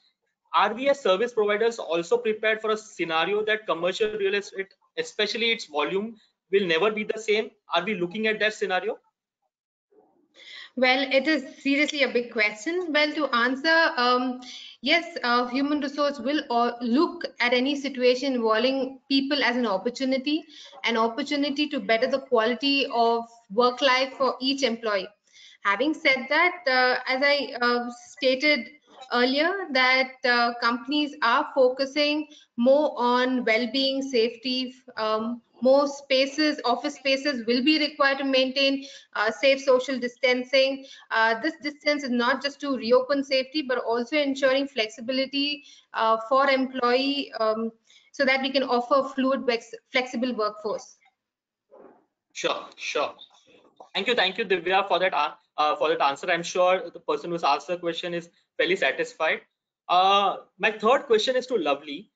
Are we as service providers also prepared for a scenario that commercial real estate, especially its volume, will never be the same? Are we looking at that scenario? Well, it is seriously a big question. Well, to answer, um, yes, uh, human resource will uh, look at any situation involving people as an opportunity, an opportunity to better the quality of work life for each employee. Having said that, uh, as I uh, stated earlier, that uh, companies are focusing more on well-being, safety, um, more spaces, office spaces will be required to maintain uh, safe social distancing. Uh, this distance is not just to reopen safety, but also ensuring flexibility uh, for employee um, so that we can offer fluid, flexible workforce. Sure, sure. Thank you, thank you, Divya, for that uh, for that answer. I'm sure the person who's asked the question is fairly satisfied. Uh, my third question is to Lovely.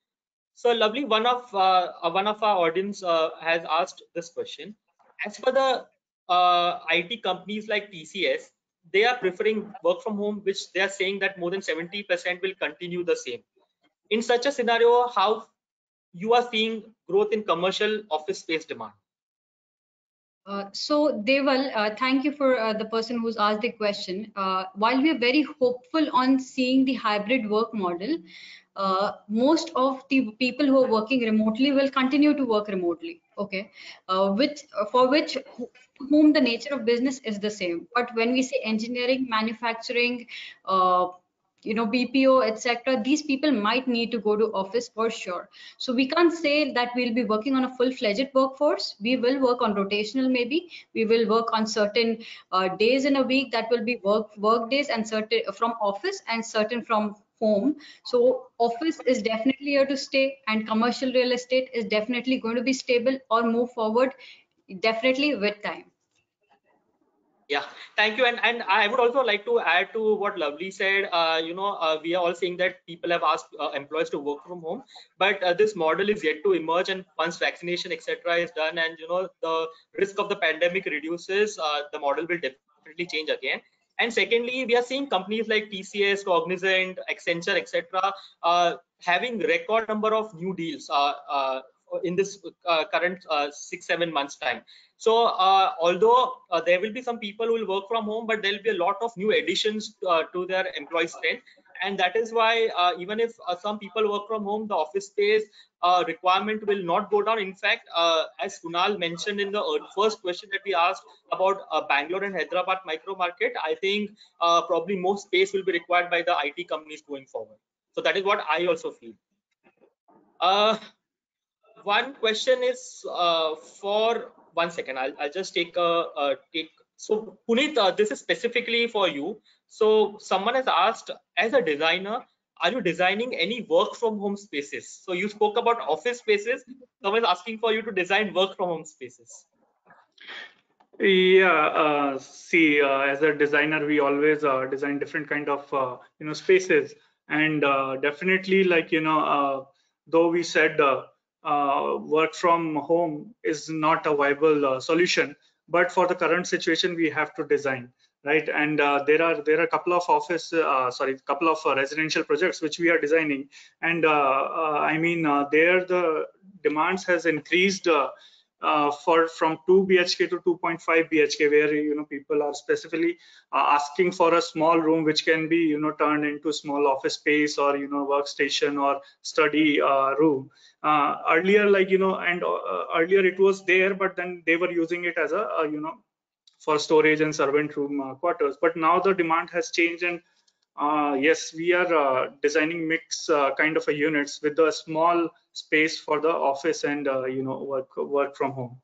So lovely, one of uh, one of our audience uh, has asked this question. As for the uh, IT companies like TCS, they are preferring work from home, which they are saying that more than 70% will continue the same. In such a scenario, how you are seeing growth in commercial office space demand? Uh, so Deval, uh, thank you for uh, the person who's asked the question. Uh, while we are very hopeful on seeing the hybrid work model, uh, most of the people who are working remotely will continue to work remotely okay which for which whom the nature of business is the same but when we say engineering manufacturing you know bpo etc these people might need to go to office for sure so we can't say that we'll be working on a full-fledged workforce we will work on rotational maybe we will work on certain uh, days in a week that will be work work days and certain from office and certain from home. So office is definitely here to stay and commercial real estate is definitely going to be stable or move forward definitely with time. Yeah, thank you. And and I would also like to add to what Lovely said. Uh, you know, uh, we are all seeing that people have asked uh, employees to work from home, but uh, this model is yet to emerge. And once vaccination etc. is done, and you know the risk of the pandemic reduces, uh, the model will definitely change again. And secondly, we are seeing companies like TCS, Cognizant, Accenture, etc., uh, having record number of new deals in this uh, current uh, six seven months time. So uh, although there will be some people who will work from home, but there will be a lot of new additions to their employee strength. And that is why uh, even if uh, some people work from home the office space uh, requirement will not go down. In fact as kunal mentioned in the first question that we asked about bangalore and hyderabad micro market i think probably more space will be required by the it companies going forward. So that is what i also feel one question is uh, for one second. I'll, I'll just take a, a take. So Puneet, uh, this is specifically for you. So someone has asked, as a designer, are you designing any work from home spaces? So you spoke about office spaces. Someone is asking for you to design work from home spaces. Yeah, uh, see, uh, as a designer, we always uh, design different kind of uh, you know spaces, and definitely, like you know, though we said work from home is not a viable solution, but for the current situation, we have to design right? And uh, there are there are a couple of office uh, sorry couple of uh, residential projects which we are designing. And i mean there the demands has increased uh, for from 2 bhk to 2.5 bhk where you know people are specifically uh, asking for a small room which can be you know turned into small office space or you know workstation or study uh, room. Uh, earlier like you know and uh, earlier it was there but then they were using it as a, a you know for storage and servant room quarters. But now the demand has changed and yes, we are uh, designing mix uh, kind of a units with a small space for the office and uh, you know work work from home.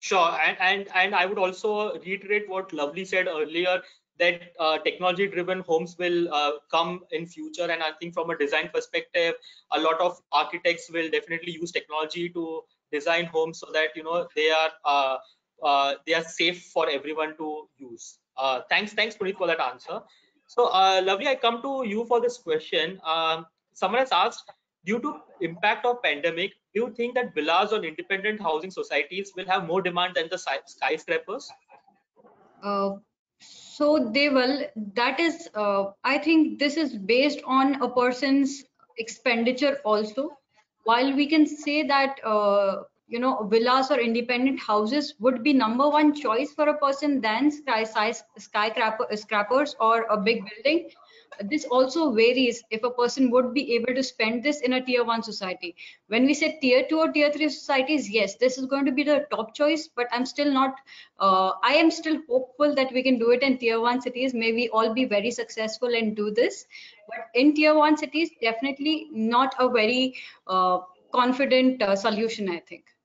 Sure, and and and I would also reiterate what Lovely said earlier that uh, technology-driven homes will uh, come in future, and I think from a design perspective, a lot of architects will definitely use technology to design homes so that you know they are they are safe for everyone to use. thanks, thanks, Puneet, for that answer. So, uh, Lovely, I come to you for this question. Um, someone has asked, due to impact of pandemic, do you think that villas or independent housing societies will have more demand than the skyscrapers? Uh, so they will. That is, uh, I think this is based on a person's expenditure also. While we can say that uh, you know villas or independent houses would be number one choice for a person than sky size skyscrapers or a big building. This also varies if a person would be able to spend this in a tier one society. When we say tier two or tier three societies yes this is going to be the top choice but i'm still not uh, i am still hopeful that we can do it in tier one cities. May we all be very successful and do this. But in tier one cities definitely not a very uh, confident uh, solution i think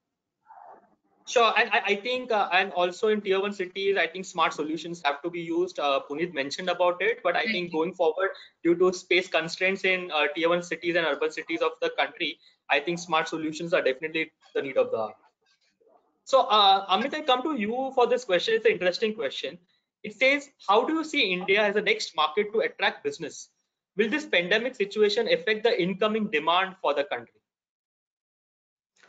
Sure, and I, I think, uh, and also in tier one cities, I think smart solutions have to be used. Uh, Puneet mentioned about it, but I think going forward, due to space constraints in uh, tier one cities and urban cities of the country, I think smart solutions are definitely the need of the hour. So, uh, Amit, I come to you for this question. It's an interesting question. It says, how do you see India as a next market to attract business? Will this pandemic situation affect the incoming demand for the country?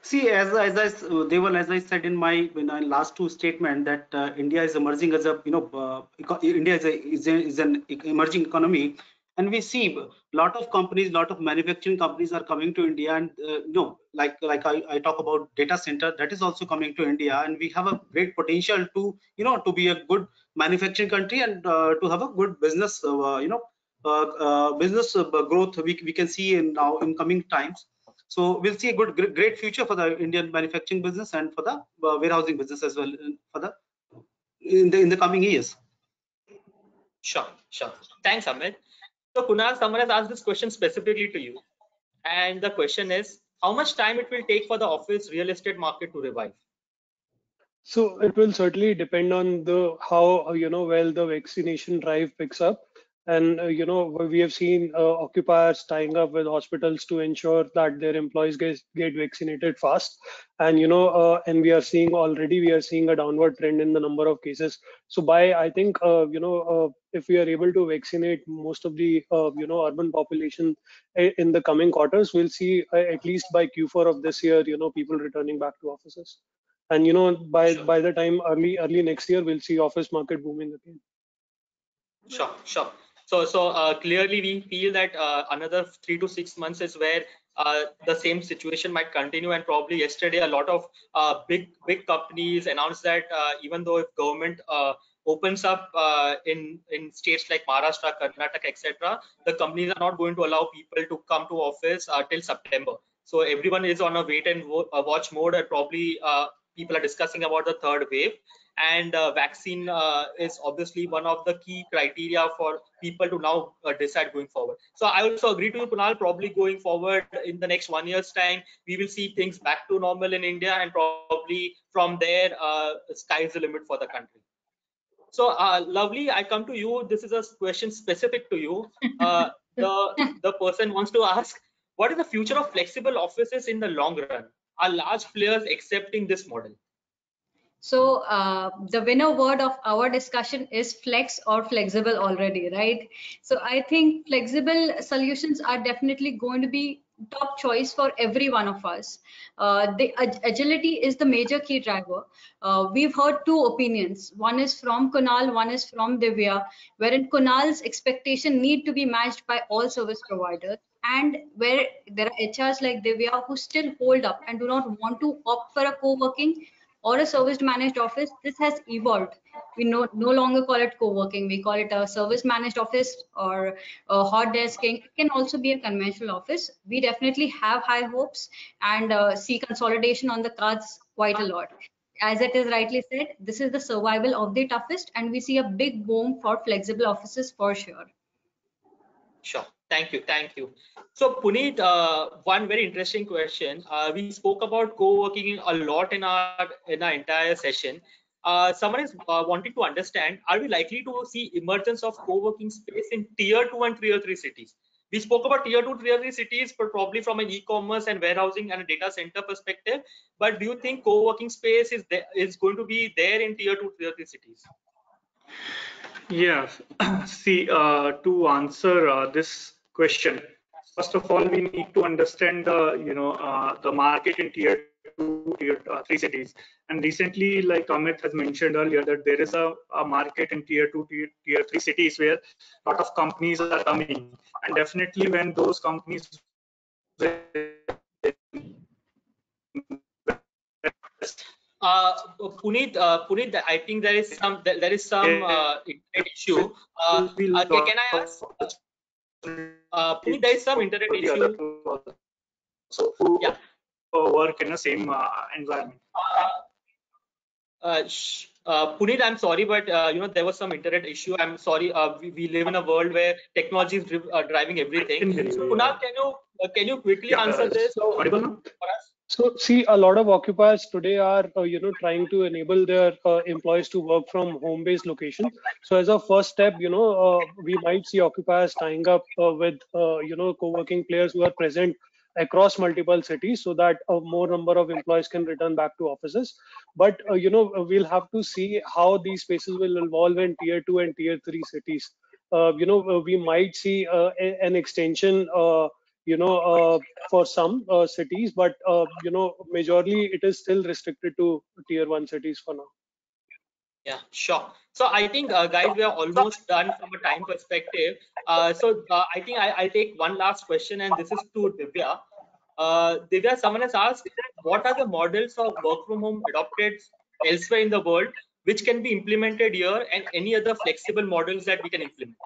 See, as as I Deval, as I said in my in my last two statement that uh, India is emerging as a you know uh, India is a, is, a, is an emerging economy, and we see a lot of companies, lot of manufacturing companies are coming to India, and uh, you know like like I, I talk about data center that is also coming to India, and we have a great potential to you know to be a good manufacturing country and uh, to have a good business uh, you know uh, business growth we, we can see in now in coming times so we'll see a good, great future for the Indian manufacturing business and for the uh, warehousing business as well uh, for the in the in the coming years. Sure, sure. Thanks, Amit. So Kunal, someone has asked this question specifically to you, and the question is, how much time it will take for the office real estate market to revive? So it will certainly depend on the how you know well the vaccination drive picks up and uh, you know we have seen uh, occupiers tying up with hospitals to ensure that their employees get, get vaccinated fast. And you know uh, and we are seeing already we are seeing a downward trend in the number of cases. So by i think uh, you know uh, if we are able to vaccinate most of the uh, you know urban population in the coming quarters we'll see at least by q4 of this year you know people returning back to offices. And you know by sure. by the time early early next year we'll see office market booming again. Sure sure so, so uh, clearly we feel that uh, another three to six months is where uh, the same situation might continue. And probably yesterday, a lot of uh, big big companies announced that uh, even though if government uh, opens up in in states like Maharashtra, Karnataka, etc., the companies are not going to allow people to come to office till September. So everyone is on a wait and watch mode, and probably people are discussing about the third wave and uh, vaccine uh, is obviously one of the key criteria for people to now uh, decide going forward. So i also agree to you kunal probably going forward in the next one year's time we will see things back to normal in india and probably from there uh, sky's the limit for the country. So uh, lovely i come to you. This is a question specific to you. Uh, the the person wants to ask what is the future of flexible offices in the long run? Are large players accepting this model so uh, the winner word of our discussion is flex or flexible already, right? So I think flexible solutions are definitely going to be top choice for every one of us. Uh, the ag agility is the major key driver. Uh, we've heard two opinions. One is from Kunal, one is from Divya, wherein Kunal's expectation need to be matched by all service providers and where there are HRs like Divya who still hold up and do not want to opt for a co-working or a service managed office, this has evolved. We no, no longer call it co-working. We call it a service managed office or a hot desking. It can also be a conventional office. We definitely have high hopes and uh, see consolidation on the cards quite a lot. As it is rightly said, this is the survival of the toughest and we see a big boom for flexible offices for sure. Sure. Thank you. Thank you. So Puneet, uh, one very interesting question. Uh, we spoke about co-working a lot in our in our entire session. Uh, someone is uh, wanting to understand, are we likely to see emergence of co-working space in tier two and tier three cities? We spoke about tier two, tier three cities, but probably from an e-commerce and warehousing and a data center perspective. But do you think co-working space is there, is going to be there in tier two, tier three cities? Yeah, see, uh, to answer uh, this question. First of all, we need to understand the you know uh, the market in tier two, tier uh, three cities. And recently, like Amit has mentioned earlier, that there is a, a market in tier two, tier, tier three cities where a lot of companies are coming. And definitely, when those companies uh, Puneet, uh, Puneet, I think there is some there, there is some uh, issue. Uh, okay, can I ask? Uh, there is some internet issue. So yeah, work in the same uh, environment. Uh, uh, Puneet, I'm sorry, but uh, you know there was some internet issue. I'm sorry. Uh, we, we live in a world where technology is uh, driving everything. So, Kunal, can you uh, can you quickly yeah, answer this? So, so see, a lot of occupiers today are, uh, you know, trying to enable their uh, employees to work from home-based location. So as a first step, you know, uh, we might see occupiers tying up uh, with, uh, you know, co-working players who are present across multiple cities so that a more number of employees can return back to offices. But, uh, you know, we'll have to see how these spaces will evolve in tier two and tier three cities. you know, we might see an extension you know uh, for some uh, cities but uh, you know majorly it is still restricted to tier one cities for now. Yeah sure. So i think uh, guys we are almost done from a time perspective. Uh, so uh, i think I, will take one last question and this is to divya. Divya someone has asked what are the models of work from home adopted elsewhere in the world which can be implemented here and any other flexible models that we can implement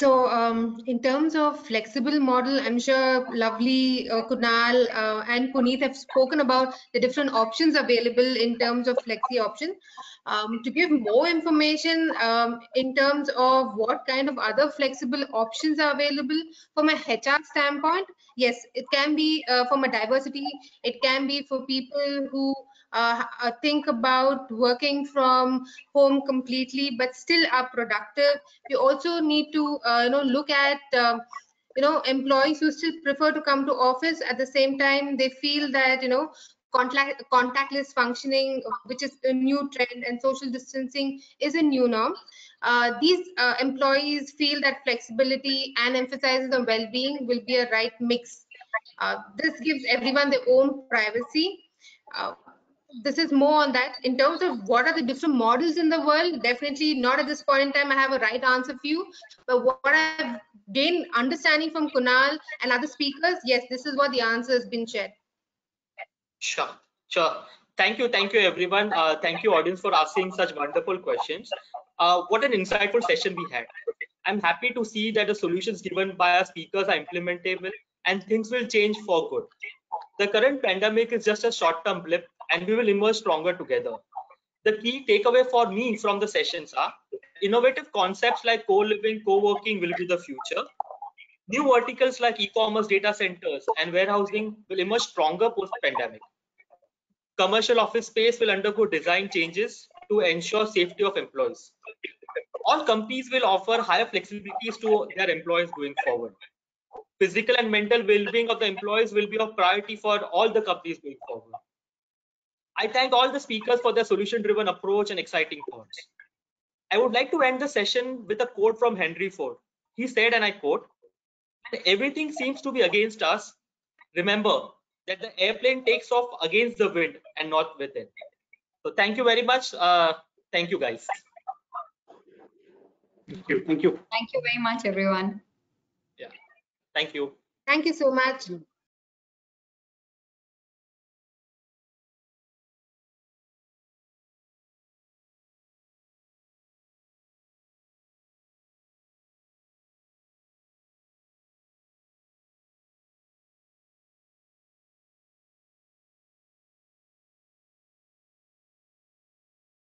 So um, in terms of flexible model, I'm sure lovely uh, Kunal uh, and Puneet have spoken about the different options available in terms of flexi option. Um, to give more information um, in terms of what kind of other flexible options are available from a HR standpoint, yes, it can be uh, from a diversity, it can be for people who uh, uh, think about working from home completely but still are productive. We also need to uh, you know look at um, you know employees who still prefer to come to office. At the same time they feel that you know contact contactless functioning which is a new trend and social distancing is a new norm. Uh, these uh, employees feel that flexibility and emphasizes on well-being will be a right mix. Uh, this gives everyone their own privacy this is more on that. In terms of what are the different models in the world definitely not at this point in time i have a right answer for you. But what i've gained understanding from kunal and other speakers yes this is what the answer has been shared. Sure sure. Thank you thank you everyone. Uh, thank you audience for asking such wonderful questions. Uh, what an insightful session we had. I'm happy to see that the solutions given by our speakers are implementable and things will change for good. The current pandemic is just a short-term blip and we will emerge stronger together. The key takeaway for me from the sessions are innovative concepts like co-living, co-working will be the future. New verticals like e-commerce data centers and warehousing will emerge stronger post-pandemic. Commercial office space will undergo design changes to ensure safety of employees. All companies will offer higher flexibilities to their employees going forward. Physical and mental well-being of the employees will be a priority for all the companies going forward. I thank all the speakers for their solution-driven approach and exciting thoughts. I would like to end the session with a quote from Henry Ford. He said, and I quote, everything seems to be against us. Remember that the airplane takes off against the wind and not with it. So thank you very much. Uh, thank you guys. Thank you. Thank you. Thank you very much, everyone. Yeah. Thank you. Thank you so much.